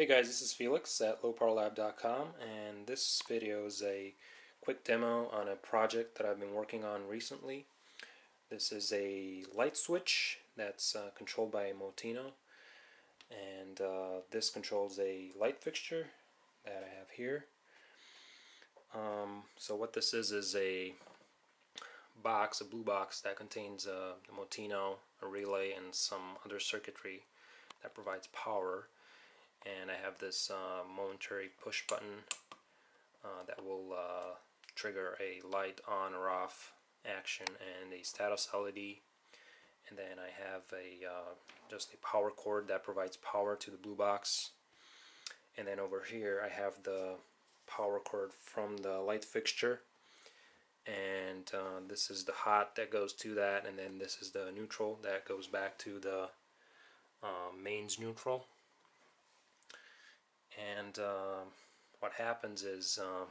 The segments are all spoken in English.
Hey guys, this is Felix at lowpowerlab.com and this video is a quick demo on a project that I've been working on recently. This is a light switch that's uh, controlled by a Moteino and uh, this controls a light fixture that I have here. Um, so what this is is a box, a blue box that contains uh, the Moteino, a relay, and some other circuitry that provides power and I have this uh, momentary push button uh, that will uh, trigger a light on or off action and a status LED and then I have a uh, just a power cord that provides power to the blue box. And then over here I have the power cord from the light fixture. And uh, this is the hot that goes to that. And then this is the neutral that goes back to the uh, mains neutral and uh, what happens is uh,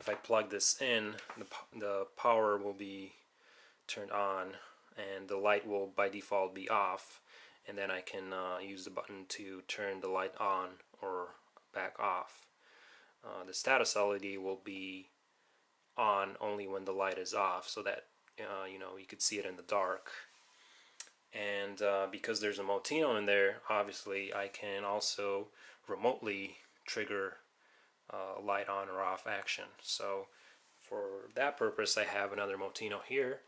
if I plug this in the, the power will be turned on and the light will by default be off and then I can uh, use the button to turn the light on or back off. Uh, the status LED will be on only when the light is off so that uh, you know you could see it in the dark and uh, because there's a Moteino in there obviously I can also remotely trigger uh, light on or off action. So for that purpose I have another Moteino here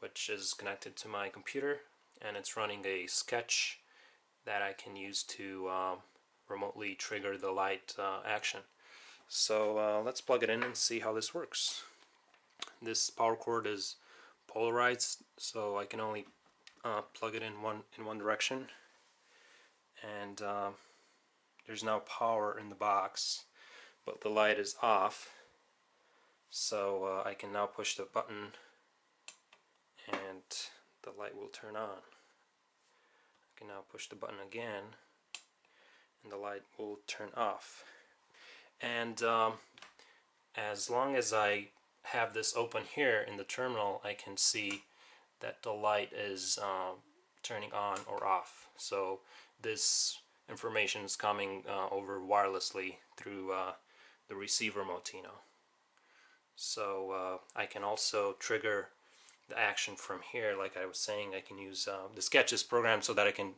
which is connected to my computer and it's running a sketch that I can use to um, remotely trigger the light uh, action. So uh, let's plug it in and see how this works. This power cord is polarized so I can only uh, plug it in one in one direction and uh, there's now power in the box but the light is off. So uh, I can now push the button and the light will turn on. I can now push the button again and the light will turn off. And um, as long as I have this open here in the terminal I can see that the light is um, turning on or off. So this information is coming uh, over wirelessly through uh, the receiver Moteino. So uh, I can also trigger the action from here like I was saying I can use uh, the sketches program so that I can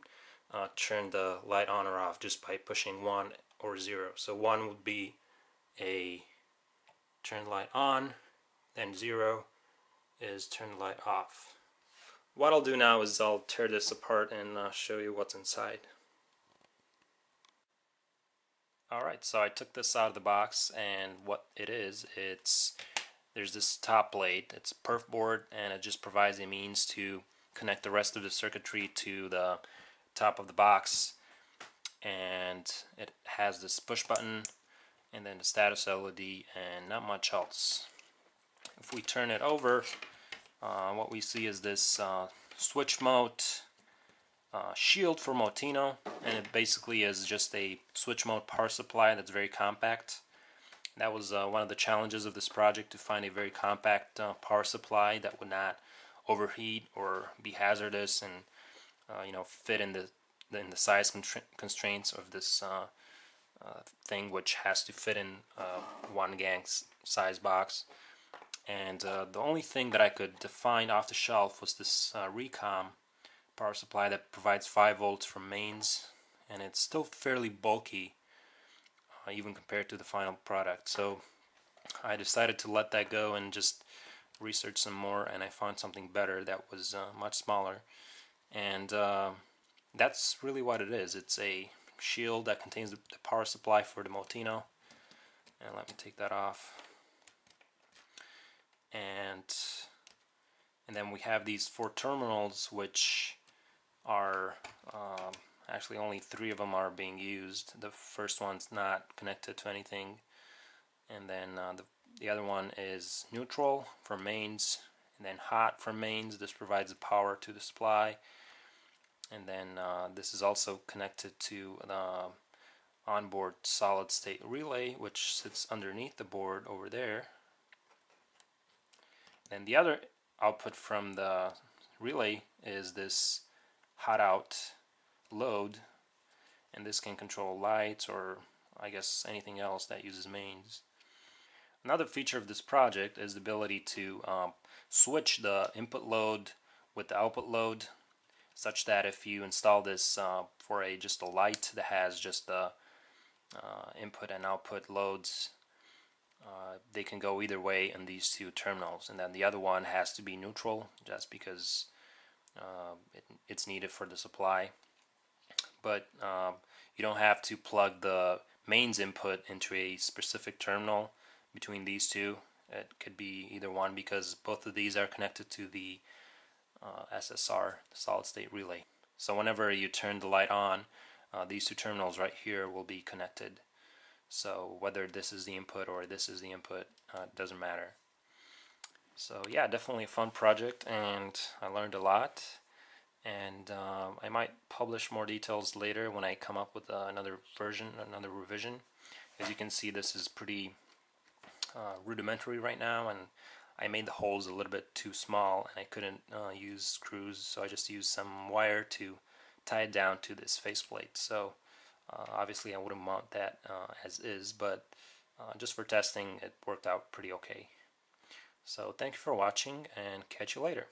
uh, turn the light on or off just by pushing 1 or 0. So 1 would be a turn light on then 0 is turn the light off. What I'll do now is I'll tear this apart and uh, show you what's inside. Alright, so I took this out of the box and what it is, it's there's this top plate, it's a perf board and it just provides a means to connect the rest of the circuitry to the top of the box. And it has this push button and then the status LED and not much else. If we turn it over, uh, what we see is this uh, SwitchMote uh, shield for Moteino and it basically is just a switch mode power supply that's very compact. That was uh, one of the challenges of this project to find a very compact uh, power supply that would not overheat or be hazardous and uh, you know fit in the in the size constraints of this uh, thing which has to fit in one gang size box. And the only thing that I could find off the shelf was this Recom power supply that provides 5 volts from mains and it's still fairly bulky uh, even compared to the final product. So I decided to let that go and just research some more and I found something better that was uh, much smaller. And uh, that's really what it is. It's a shield that contains the power supply for the Moteino and let me take that off. And and then we have these four terminals which are um, actually only three of them are being used. The first one's not connected to anything, and then uh, the the other one is neutral for mains, and then hot for mains. This provides the power to the supply, and then uh, this is also connected to the onboard solid state relay, which sits underneath the board over there. And the other output from the relay is this hot out load and this can control lights or I guess anything else that uses mains. Another feature of this project is the ability to um, switch the input load with the output load such that if you install this uh, for a just a light that has just the uh, input and output loads uh, they can go either way in these two terminals and then the other one has to be neutral just because uh, it, it's needed for the supply. But um, you don't have to plug the mains input into a specific terminal between these two. It could be either one because both of these are connected to the uh, SSR solid state relay. So whenever you turn the light on uh, these two terminals right here will be connected. So whether this is the input or this is the input uh, doesn't matter so yeah definitely a fun project and I learned a lot. And um, I might publish more details later when I come up with uh, another version another revision. As you can see this is pretty uh, rudimentary right now and I made the holes a little bit too small and I couldn't uh, use screws so I just used some wire to tie it down to this faceplate. So uh, obviously I wouldn't mount that uh, as is but uh, just for testing it worked out pretty okay so thank you for watching and catch you later